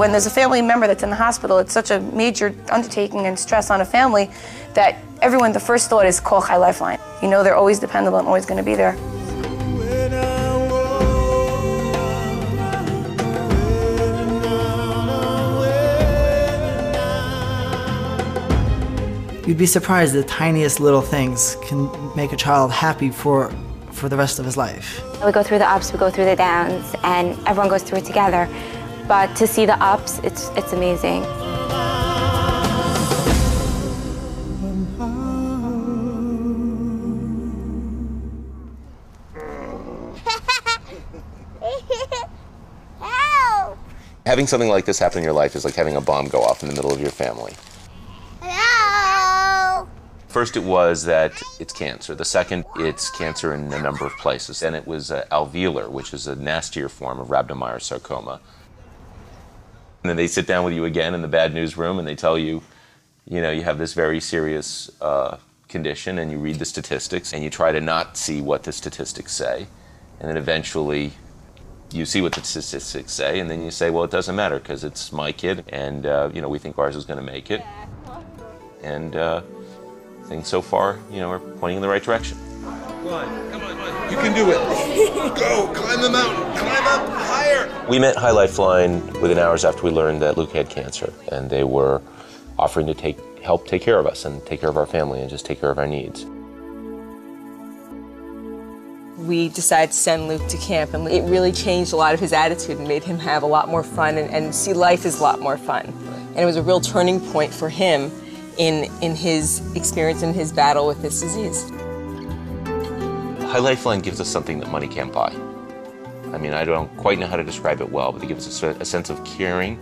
When there's a family member that's in the hospital, it's such a major undertaking and stress on a family that everyone, the first thought is call Chai Lifeline. You know they're always dependable and always going to be there. You'd be surprised the tiniest little things can make a child happy for, for the rest of his life. We go through the ups, we go through the downs, and everyone goes through it together. But to see the ups, it's, it's amazing. Having something like this happen in your life is like having a bomb go off in the middle of your family. Hello. First, it was that it's cancer. The second, it's cancer in a number of places. And it was uh, alveolar, which is a nastier form of rhabdomyosarcoma. And then they sit down with you again in the bad news room and they tell you, you know, you have this very serious uh, condition and you read the statistics and you try to not see what the statistics say. And then eventually you see what the statistics say and then you say, well, it doesn't matter because it's my kid and, uh, you know, we think ours is going to make it. And, uh, things so far, you know, are pointing in the right direction. Come on, come on. You can do it. Go, climb the mountain, climb up higher. We met Chai Lifeline within hours after we learned that Luke had cancer, and they were offering to take help take care of us and take care of our family and just take care of our needs. We decided to send Luke to camp, and it really changed a lot of his attitude and made him have a lot more fun and, and see life as a lot more fun. And it was a real turning point for him in, in his experience and his battle with this disease. Chai Lifeline gives us something that money can't buy. I mean, I don't quite know how to describe it well, but it gives us a, a sense of caring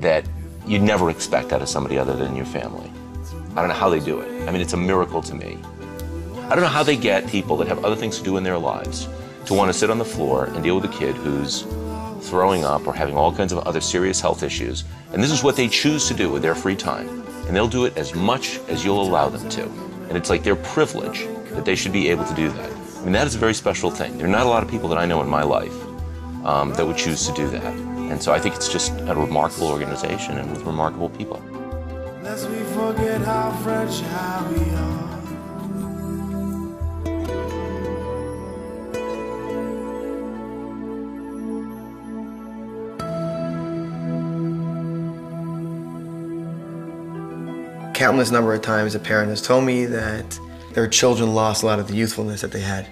that you'd never expect out of somebody other than your family. I don't know how they do it. I mean, it's a miracle to me. I don't know how they get people that have other things to do in their lives to want to sit on the floor and deal with a kid who's throwing up or having all kinds of other serious health issues. And this is what they choose to do with their free time and they'll do it as much as you'll allow them to. And it's like their privilege that they should be able to do that. I mean, that is a very special thing. There are not a lot of people that I know in my life um, that would choose to do that. And so I think it's just a remarkable organization and with remarkable people. Lest we forget how fragile we are. countless number of times a parent has told me that their children lost a lot of the youthfulness that they had.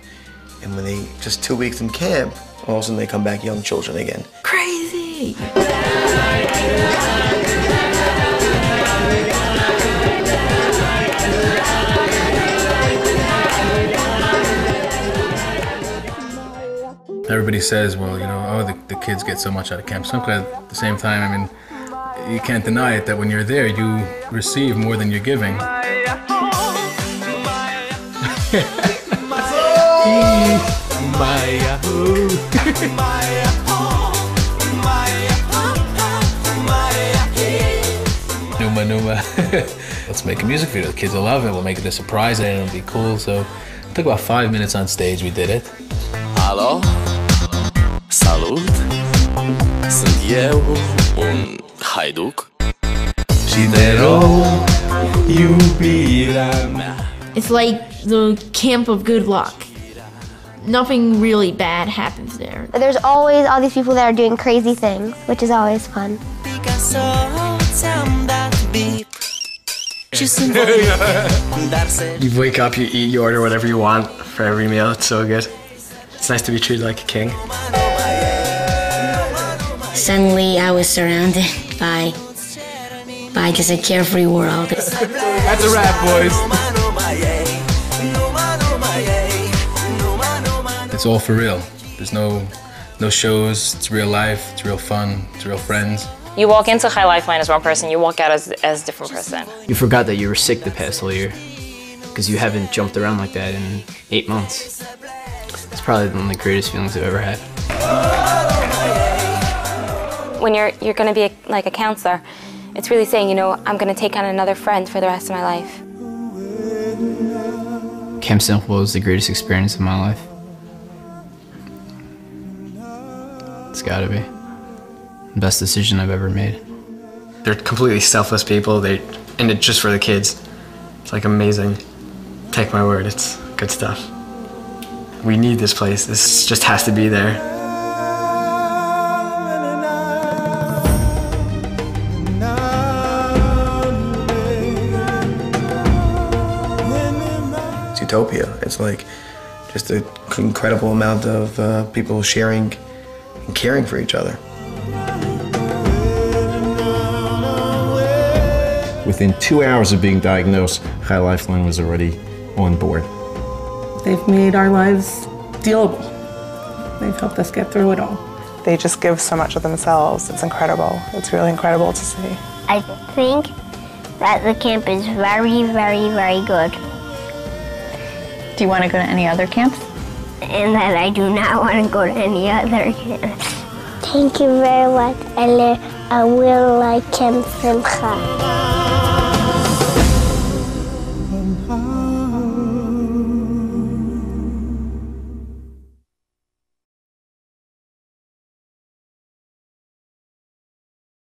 And when they, just two weeks in camp, all of a sudden they come back young children again. Crazy! Everybody says, well, you know, oh, the, the kids get so much out of camp. So at the same time, I mean, you can't deny it that when you're there, you receive more than you're giving. Numa Numa. Let's make a music video. The kids will love it. We'll make it a surprise and it'll be cool. So it took about five minutes on stage. We did it. Hello. Salut. Sunt eu un haiduc. Și te rog, iubirea mea. It's like the camp of good luck. Nothing really bad happens there. There's always all these people that are doing crazy things, which is always fun. you wake up, you eat, you order whatever you want for every meal. It's so good. It's nice to be treated like a king. Suddenly, I was surrounded by by just a carefree world. That's a wrap, boys. It's all for real. There's no no shows. It's real life. It's real fun. It's real friends. You walk into Chai Lifeline as one person. You walk out as as a different person. You forgot that you were sick the past whole year because you haven't jumped around like that in eight months. It's probably one of the greatest feelings I've ever had. When you're you're going to be a, like a counselor, it's really saying, you know, I'm going to take on another friend for the rest of my life. Camp Simcha was the greatest experience of my life. It's gotta be. The best decision I've ever made. They're completely selfless people. They and it's just for the kids. It's like amazing. Take my word, it's good stuff. We need this place. This just has to be there. Utopia. It's like just an incredible amount of uh, people sharing and caring for each other. Within two hours of being diagnosed, Chai Lifeline was already on board. They've made our lives dealable. They've helped us get through it all. They just give so much of themselves. It's incredible. It's really incredible to see. I think that the camp is very, very, very good. Do you want to go to any other camps? And that I do not want to go to any other camps. Thank you very much. I, li- I will like Camp Simcha.